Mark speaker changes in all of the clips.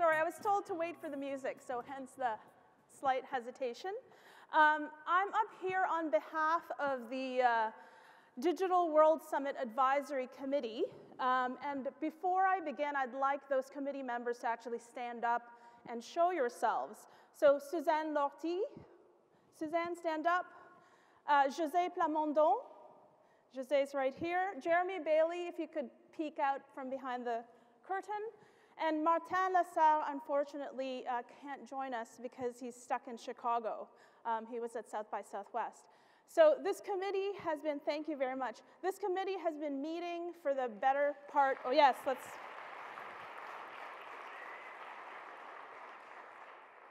Speaker 1: Sorry, I was told to wait for the music, so hence the slight hesitation. Um, I'm up here on behalf of the uh, Digital World Summit Advisory Committee. Um, and before I begin, I'd like those committee members to actually stand up and show yourselves. So Suzanne Lortie, Suzanne, stand up. Uh, José Plamondon, José's right here. Jeremy Bailey, if you could peek out from behind the curtain. And Martin Lassalle, unfortunately, uh, can't join us because he's stuck in Chicago. Um, he was at South by Southwest. So this committee has been, thank you very much. This committee has been meeting for the better part, oh yes, let's.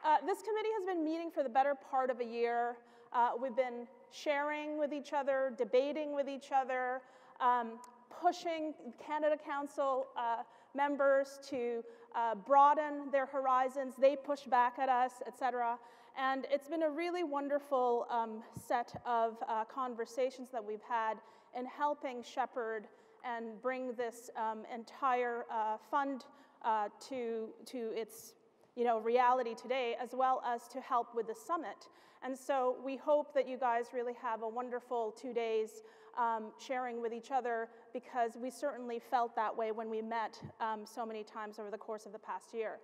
Speaker 1: Uh, this committee has been meeting for the better part of a year. Uh, we've been sharing with each other, debating with each other, um, pushing Canada Council uh, members to uh, broaden their horizons. They push back at us, et cetera. And it's been a really wonderful um, set of uh, conversations that we've had in helping shepherd and bring this um, entire uh, fund uh, to, to its you know, reality today, as well as to help with the summit. And so we hope that you guys really have a wonderful two days um, sharing with each other because we certainly felt that way when we met um, so many times over the course of the past year.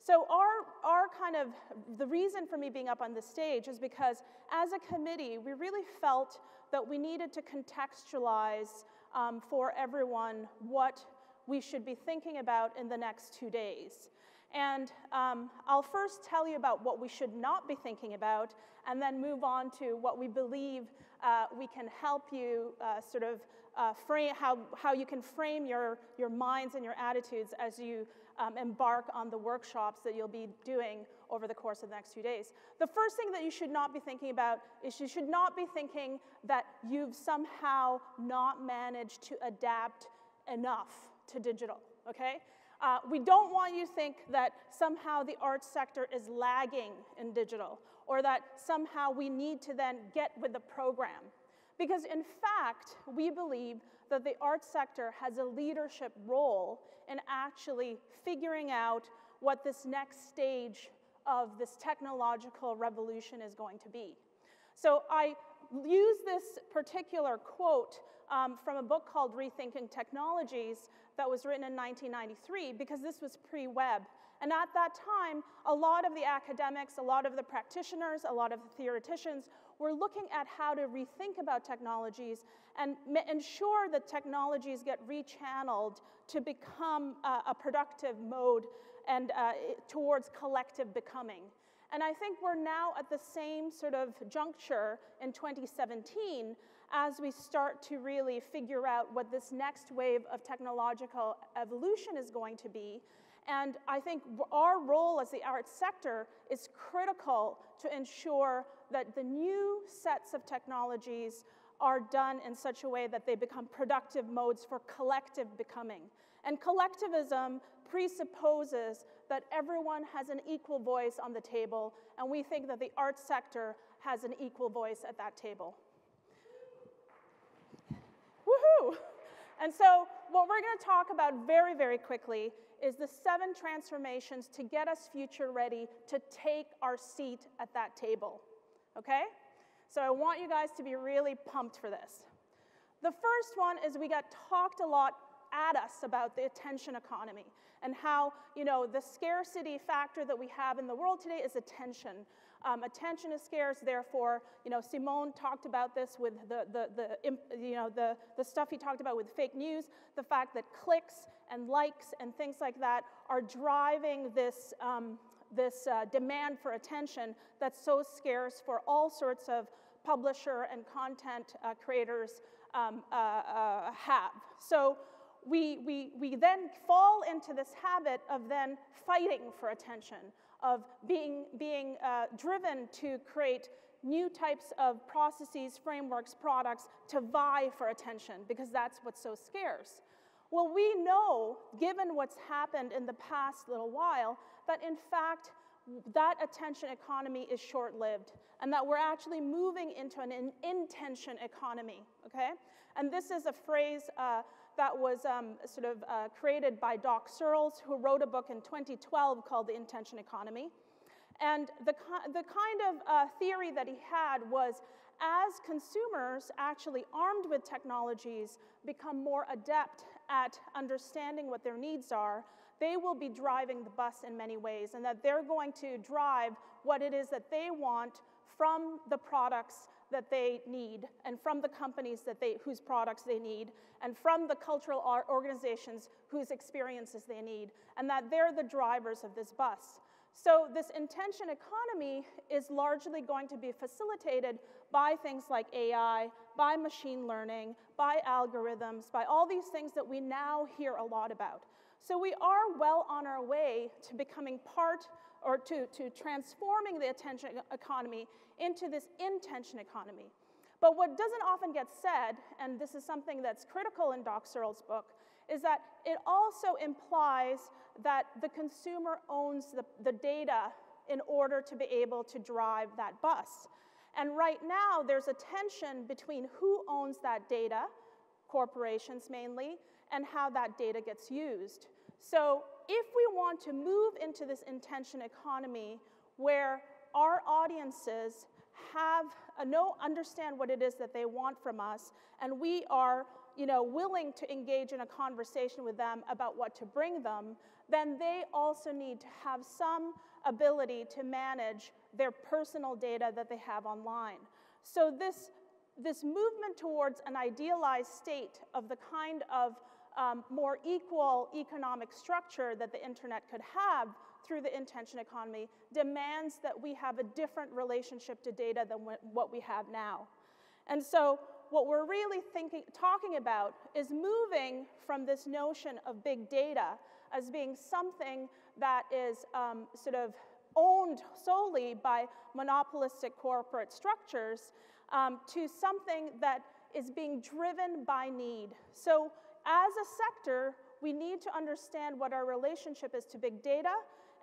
Speaker 1: So our, our kind of, the reason for me being up on the stage is because as a committee, we really felt that we needed to contextualize um, for everyone what we should be thinking about in the next two days. And um, I'll first tell you about what we should not be thinking about, and then move on to what we believe uh, we can help you uh, sort of uh, frame, how, how you can frame your, your minds and your attitudes as you um, embark on the workshops that you'll be doing over the course of the next few days. The first thing that you should not be thinking about is you should not be thinking that you've somehow not managed to adapt enough to digital, okay? Uh, we don't want you to think that somehow the arts sector is lagging in digital or that somehow we need to then get with the program. Because in fact, we believe that the arts sector has a leadership role in actually figuring out what this next stage of this technological revolution is going to be. So I use this particular quote um, from a book called Rethinking Technologies that was written in 1993 because this was pre-web. And at that time, a lot of the academics, a lot of the practitioners, a lot of the theoreticians were looking at how to rethink about technologies and ensure that technologies get rechanneled to become uh, a productive mode and uh, towards collective becoming. And I think we're now at the same sort of juncture in 2017 as we start to really figure out what this next wave of technological evolution is going to be. And I think our role as the arts sector is critical to ensure that the new sets of technologies are done in such a way that they become productive modes for collective becoming. And collectivism presupposes that everyone has an equal voice on the table, and we think that the arts sector has an equal voice at that table. Woohoo! And so, what we're going to talk about very, very quickly is the seven transformations to get us future ready to take our seat at that table. Okay? So, I want you guys to be really pumped for this. The first one is we got talked a lot at us about the attention economy and how, you know, the scarcity factor that we have in the world today is attention. Um, attention is scarce, therefore, you know, Simon talked about this with the, the, the, you know, the, the stuff he talked about with fake news, the fact that clicks and likes and things like that are driving this, um, this uh, demand for attention that's so scarce for all sorts of publisher and content uh, creators um, uh, uh have. So we, we, we then fall into this habit of then fighting for attention, of being, being uh, driven to create new types of processes, frameworks, products to vie for attention because that's what's so scarce. Well, we know, given what's happened in the past little while, that in fact, that attention economy is short lived and that we're actually moving into an intention economy, okay? And this is a phrase uh, that was um, sort of uh, created by Doc Searls, who wrote a book in 2012 called The Intention Economy. And the, the kind of uh, theory that he had was as consumers, actually armed with technologies, become more adept at understanding what their needs are, they will be driving the bus in many ways, and that they're going to drive what it is that they want from the products that they need, and from the companies that they, whose products they need, and from the cultural organizations whose experiences they need, and that they're the drivers of this bus. So this intention economy is largely going to be facilitated by things like AI, by machine learning, by algorithms, by all these things that we now hear a lot about. So we are well on our way to becoming part or to, to transforming the attention economy into this intention economy. But what doesn't often get said, and this is something that's critical in Doc Searls' book, is that it also implies that the consumer owns the, the data in order to be able to drive that bus. And right now, there's a tension between who owns that data, corporations mainly, and how that data gets used. So if we want to move into this intention economy where our audiences have a understand what it is that they want from us, and we are you know, willing to engage in a conversation with them about what to bring them, then they also need to have some ability to manage their personal data that they have online. So this, this movement towards an idealized state of the kind of um, more equal economic structure that the internet could have through the intention economy demands that we have a different relationship to data than what we have now. And so what we're really thinking, talking about is moving from this notion of big data as being something that is um, sort of owned solely by monopolistic corporate structures um, to something that is being driven by need. So as a sector, we need to understand what our relationship is to big data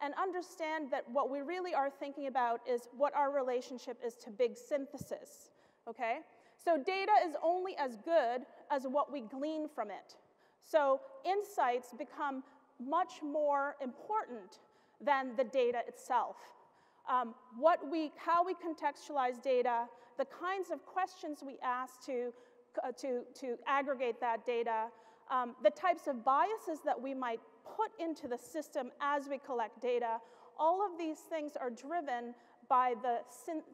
Speaker 1: and understand that what we really are thinking about is what our relationship is to big synthesis, okay? So data is only as good as what we glean from it. So insights become much more important than the data itself. Um, what we, how we contextualize data, the kinds of questions we ask to, uh, to, to aggregate that data, um, the types of biases that we might put into the system as we collect data, all of these things are driven by, the,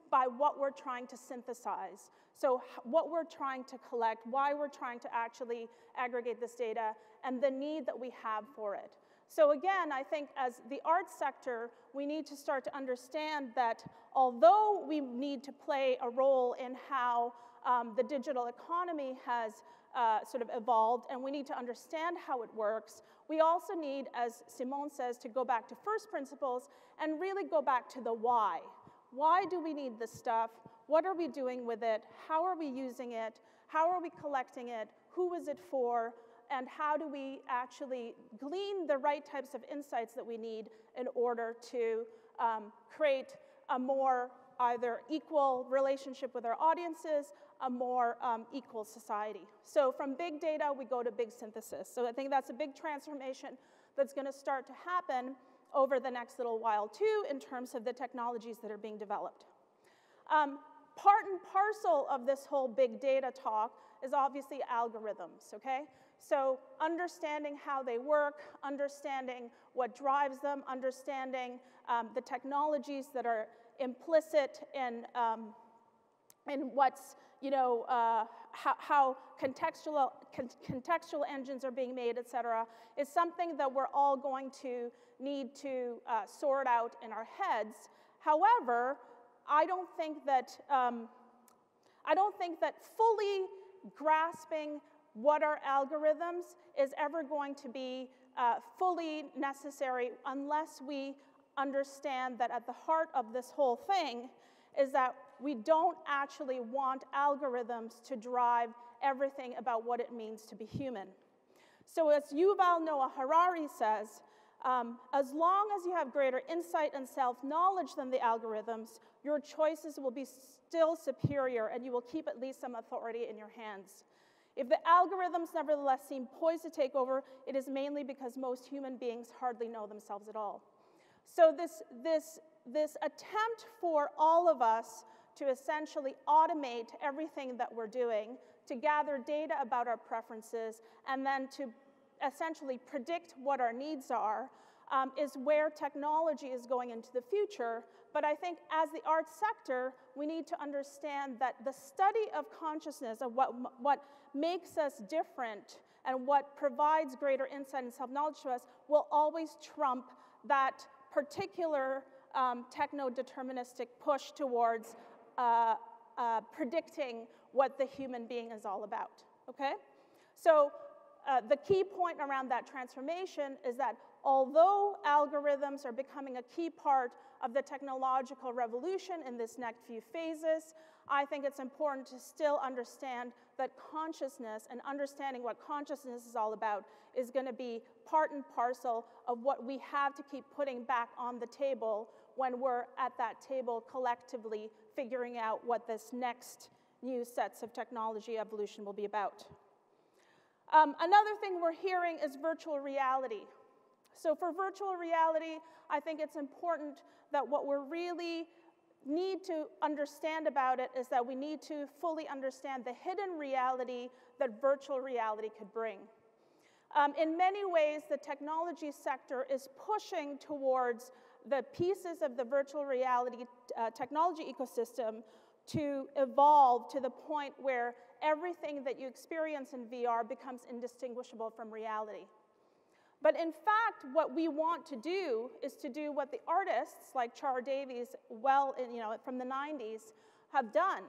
Speaker 1: by what we're trying to synthesize. So what we're trying to collect, why we're trying to actually aggregate this data, and the need that we have for it. So again, I think as the arts sector, we need to start to understand that although we need to play a role in how um, the digital economy has uh, sort of evolved, and we need to understand how it works. We also need, as Simone says, to go back to first principles and really go back to the why. Why do we need this stuff? What are we doing with it? How are we using it? How are we collecting it? Who is it for? And how do we actually glean the right types of insights that we need in order to um, create a more either equal relationship with our audiences, a more um, equal society. So from big data, we go to big synthesis. So I think that's a big transformation that's going to start to happen over the next little while too in terms of the technologies that are being developed. Um, part and parcel of this whole big data talk is obviously algorithms, okay? So understanding how they work, understanding what drives them, understanding um, the technologies that are implicit in, um, in what's, you know, uh, how, how, contextual, con contextual engines are being made, et cetera, is something that we're all going to need to uh, sort out in our heads. However, I don't think that, um, I don't think that fully grasping what are algorithms is ever going to be uh, fully necessary unless we understand that at the heart of this whole thing is that we don't actually want algorithms to drive everything about what it means to be human. So, as Yuval Noah Harari says, um, as long as you have greater insight and self knowledge than the algorithms, your choices will be still superior and you will keep at least some authority in your hands. If the algorithms nevertheless seem poised to take over, it is mainly because most human beings hardly know themselves at all. So this, this, this attempt for all of us to essentially automate everything that we're doing, to gather data about our preferences, and then to essentially predict what our needs are, um, is where technology is going into the future. But I think as the arts sector, we need to understand that the study of consciousness, of what, what makes us different and what provides greater insight and self-knowledge to us, will always trump that particular um, techno-deterministic push towards uh, uh, predicting what the human being is all about, okay? So uh, the key point around that transformation is that although algorithms are becoming a key part of the technological revolution in this next few phases, I think it's important to still understand that consciousness and understanding what consciousness is all about is going to be part and parcel of what we have to keep putting back on the table when we're at that table collectively figuring out what this next new sets of technology evolution will be about. Um, another thing we're hearing is virtual reality. So for virtual reality, I think it's important that what we really need to understand about it is that we need to fully understand the hidden reality that virtual reality could bring. Um, in many ways, the technology sector is pushing towards the pieces of the virtual reality uh, technology ecosystem to evolve to the point where everything that you experience in VR becomes indistinguishable from reality. But in fact, what we want to do is to do what the artists like Char Davies, well, you know, from the 90s, have done,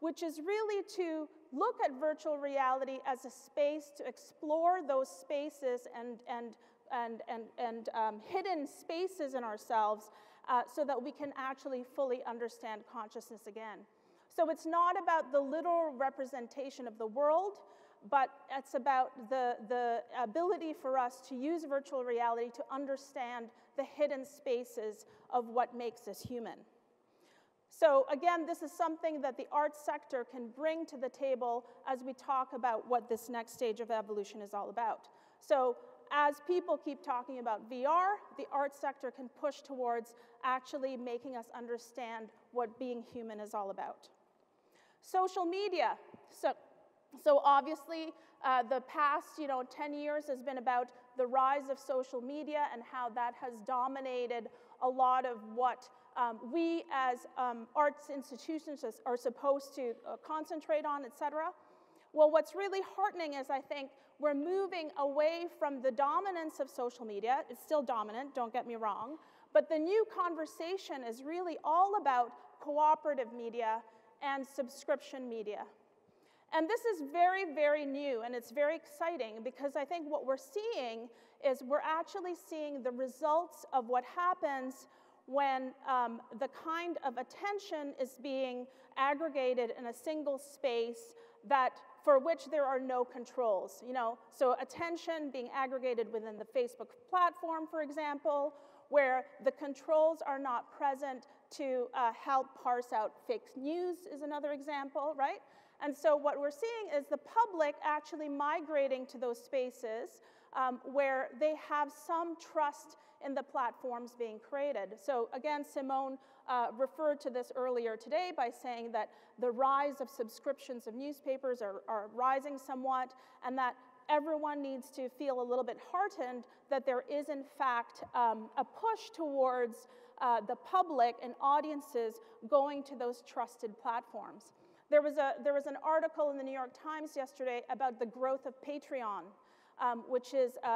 Speaker 1: which is really to look at virtual reality as a space to explore those spaces and, and, and, and, and um, hidden spaces in ourselves uh, so that we can actually fully understand consciousness again. So it's not about the literal representation of the world, but it's about the, the ability for us to use virtual reality to understand the hidden spaces of what makes us human. So again, this is something that the arts sector can bring to the table as we talk about what this next stage of evolution is all about. So as people keep talking about VR, the arts sector can push towards actually making us understand what being human is all about. Social media. So, so obviously, uh, the past you know, 10 years has been about the rise of social media and how that has dominated a lot of what um, we as um, arts institutions are supposed to uh, concentrate on, et cetera. Well, what's really heartening is I think we're moving away from the dominance of social media. It's still dominant, don't get me wrong. But the new conversation is really all about cooperative media and subscription media. And this is very, very new and it's very exciting because I think what we're seeing is we're actually seeing the results of what happens when um, the kind of attention is being aggregated in a single space that for which there are no controls. You know, so attention being aggregated within the Facebook platform, for example, where the controls are not present to uh, help parse out fake news is another example, right? And so what we're seeing is the public actually migrating to those spaces um, where they have some trust in the platforms being created. So again, Simone uh, referred to this earlier today by saying that the rise of subscriptions of newspapers are, are rising somewhat and that everyone needs to feel a little bit heartened that there is in fact um, a push towards uh, the public and audiences going to those trusted platforms. There was, a, there was an article in the New York Times yesterday about the growth of Patreon, um, which is a,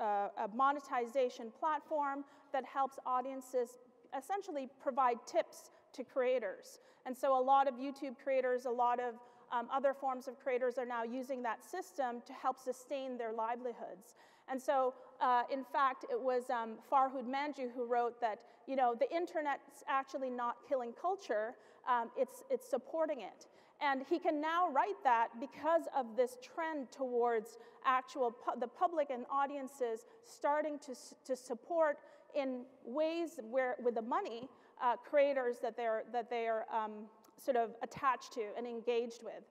Speaker 1: a, a monetization platform that helps audiences essentially provide tips to creators. And so a lot of YouTube creators, a lot of um, other forms of creators are now using that system to help sustain their livelihoods. And so, uh, in fact, it was um, Farhad Manjoo who wrote that, you know, the internet's actually not killing culture, um, it's, it's supporting it. And he can now write that because of this trend towards actual, pu the public and audiences starting to, to support in ways where, with the money, uh, creators that they're, that they're um, sort of attached to and engaged with.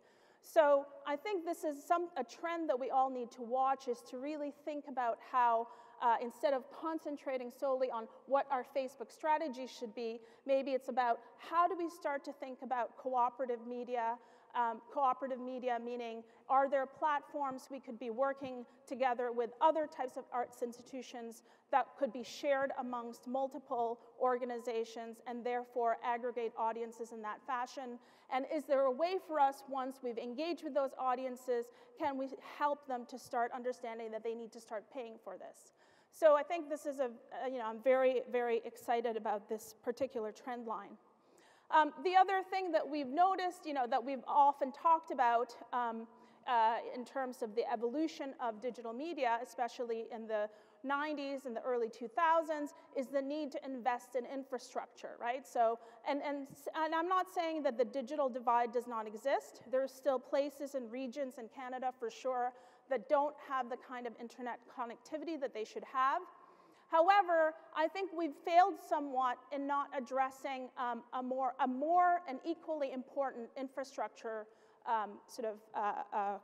Speaker 1: So I think this is some, a trend that we all need to watch is to really think about how uh, instead of concentrating solely on what our Facebook strategy should be, maybe it's about how do we start to think about cooperative media, um, cooperative media, meaning are there platforms we could be working together with other types of arts institutions that could be shared amongst multiple organizations and therefore aggregate audiences in that fashion? And is there a way for us, once we've engaged with those audiences, can we help them to start understanding that they need to start paying for this? So I think this is a, you know, I'm very, very excited about this particular trend line. Um, the other thing that we've noticed, you know, that we've often talked about um, uh, in terms of the evolution of digital media, especially in the 90s and the early 2000s, is the need to invest in infrastructure, right? So, and, and, and I'm not saying that the digital divide does not exist. There are still places and regions in Canada, for sure, that don't have the kind of internet connectivity that they should have. However, I think we've failed somewhat in not addressing um, a, more, a more and equally important infrastructure um, sort of uh, uh,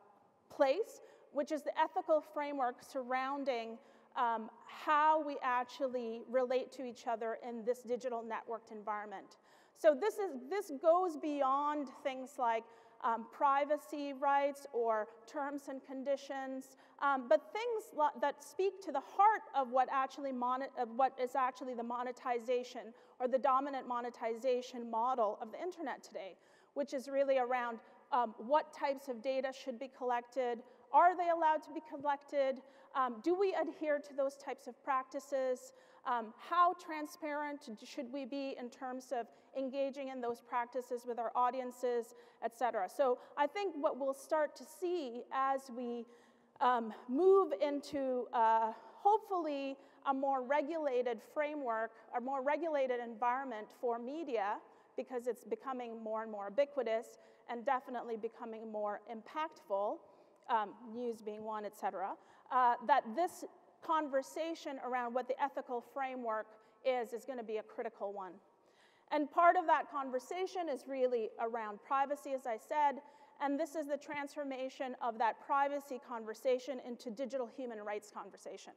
Speaker 1: place, which is the ethical framework surrounding um, how we actually relate to each other in this digital networked environment. So this, is, this goes beyond things like um, privacy rights or terms and conditions, um, but things that speak to the heart of what, actually of what is actually the monetization or the dominant monetization model of the internet today, which is really around um, what types of data should be collected, are they allowed to be collected, um, do we adhere to those types of practices, um, how transparent should we be in terms of engaging in those practices with our audiences, et cetera. So I think what we'll start to see as we um, move into uh, hopefully a more regulated framework, a more regulated environment for media, because it's becoming more and more ubiquitous and definitely becoming more impactful, um, news being one, et cetera, uh, that this conversation around what the ethical framework is is going to be a critical one. And part of that conversation is really around privacy, as I said, and this is the transformation of that privacy conversation into digital human rights conversation.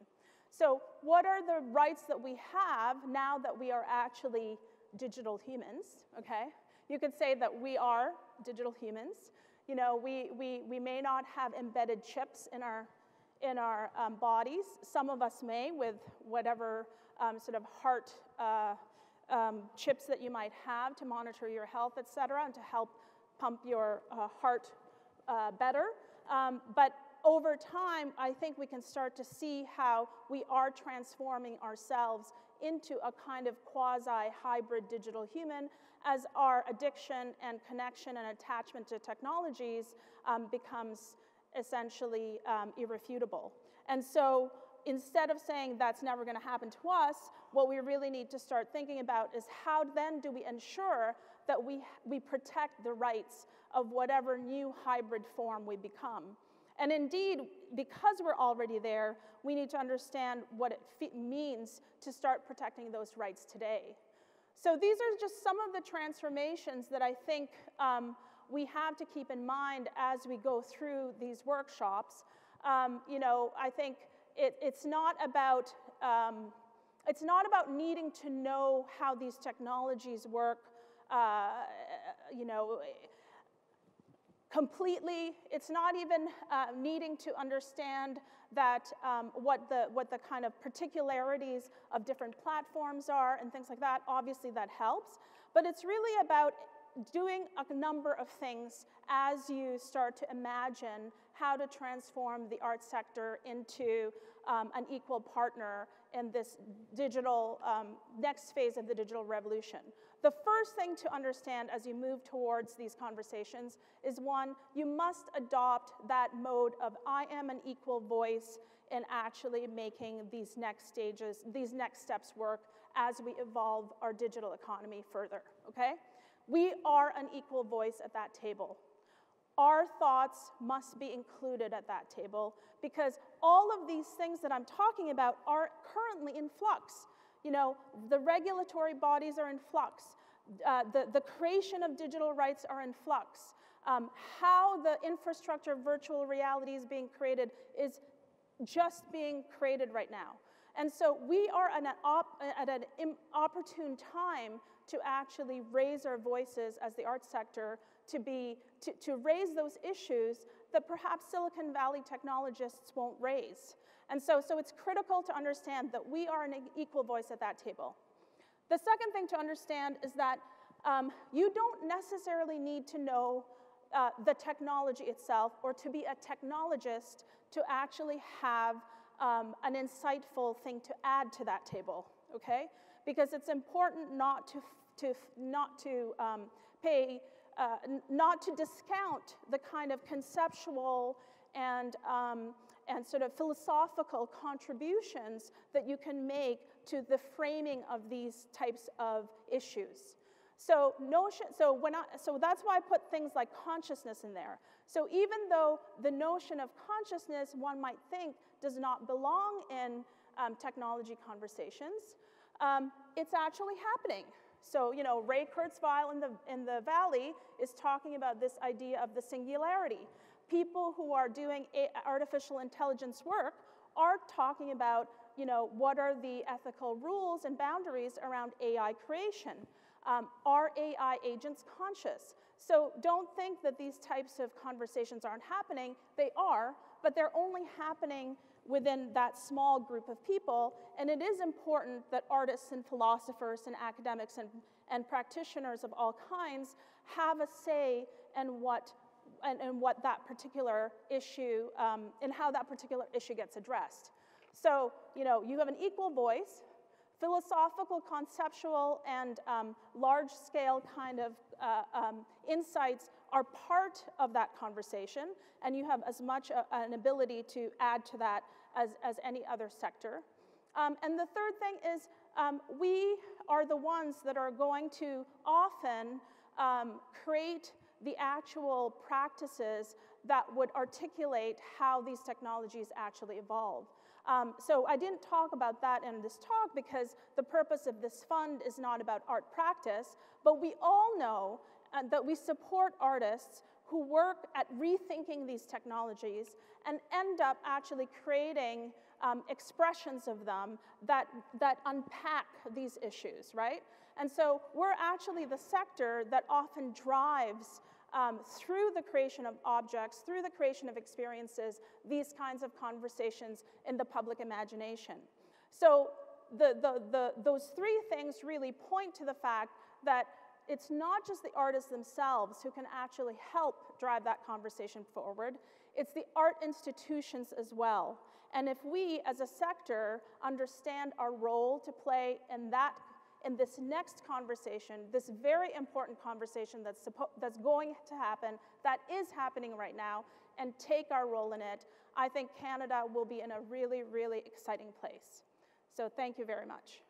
Speaker 1: So, what are the rights that we have now that we are actually digital humans? Okay, you could say that we are digital humans. You know, we, we, we may not have embedded chips in our in our um, bodies. Some of us may with whatever um, sort of heart uh, um, chips that you might have to monitor your health, et cetera, and to help pump your uh, heart uh, better. Um, but over time, I think we can start to see how we are transforming ourselves into a kind of quasi hybrid digital human as our addiction and connection and attachment to technologies um, becomes essentially um, irrefutable. And so instead of saying that's never going to happen to us, what we really need to start thinking about is how then do we ensure that we, we protect the rights of whatever new hybrid form we become. And indeed, because we're already there, we need to understand what it means to start protecting those rights today. So these are just some of the transformations that I think um, we have to keep in mind as we go through these workshops. Um, you know, I think it, it's not about um, it's not about needing to know how these technologies work. Uh, you know, completely. It's not even uh, needing to understand that um, what the what the kind of particularities of different platforms are and things like that. Obviously, that helps. But it's really about doing a number of things as you start to imagine how to transform the arts sector into um, an equal partner in this digital, um, next phase of the digital revolution. The first thing to understand as you move towards these conversations is one, you must adopt that mode of I am an equal voice in actually making these next stages, these next steps work as we evolve our digital economy further, okay? We are an equal voice at that table. Our thoughts must be included at that table because all of these things that I'm talking about are currently in flux. You know, the regulatory bodies are in flux. Uh, the, the creation of digital rights are in flux. Um, how the infrastructure of virtual reality is being created is just being created right now. And so we are an, at an opportune time to actually raise our voices as the arts sector to, be, to, to raise those issues that perhaps Silicon Valley technologists won't raise. And so, so it's critical to understand that we are an equal voice at that table. The second thing to understand is that um, you don't necessarily need to know uh, the technology itself or to be a technologist to actually have um, an insightful thing to add to that table, okay? Because it's important not to, to, not to um, pay, uh, not to discount the kind of conceptual and, um, and sort of philosophical contributions that you can make to the framing of these types of issues. So notion, so when I, so that's why I put things like consciousness in there. So even though the notion of consciousness, one might think, does not belong in um, technology conversations, um, it's actually happening. So, you know, Ray Kurzweil in the, in the Valley is talking about this idea of the singularity. People who are doing artificial intelligence work are talking about, you know, what are the ethical rules and boundaries around AI creation. Um, are AI agents conscious? So don't think that these types of conversations aren't happening. They are, but they're only happening within that small group of people. And it is important that artists and philosophers and academics and, and practitioners of all kinds have a say in what, and, and what that particular issue, um, and how that particular issue gets addressed. So, you know, you have an equal voice, philosophical, conceptual, and um, large scale kind of uh, um, insights are part of that conversation, and you have as much a, an ability to add to that as, as any other sector. Um, and the third thing is um, we are the ones that are going to often um, create the actual practices that would articulate how these technologies actually evolve. Um, so I didn't talk about that in this talk because the purpose of this fund is not about art practice, but we all know uh, that we support artists who work at rethinking these technologies and end up actually creating um, expressions of them that, that unpack these issues, right? And so we're actually the sector that often drives um, through the creation of objects, through the creation of experiences, these kinds of conversations in the public imagination. So the, the, the, those three things really point to the fact that it's not just the artists themselves who can actually help drive that conversation forward, it's the art institutions as well. And if we as a sector understand our role to play in that in this next conversation, this very important conversation that's, that's going to happen, that is happening right now, and take our role in it, I think Canada will be in a really, really exciting place. So thank you very much.